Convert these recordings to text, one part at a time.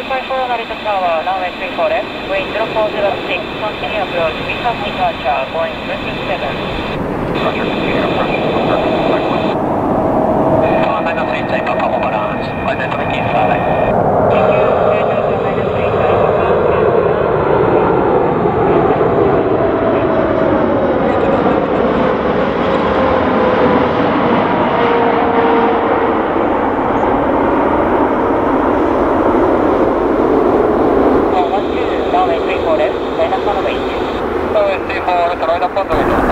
254 Narita Tower, runway 34 left, wind 0406, continue approach, we have departure, going Roger, continue approach, ボール、トライダーパンダ。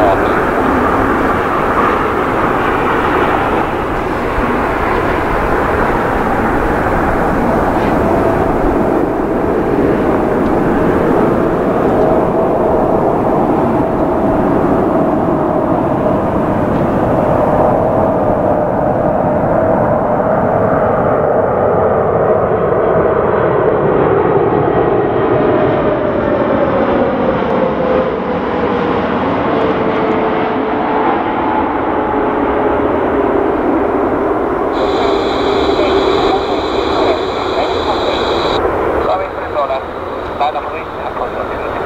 大家好 đâm nó.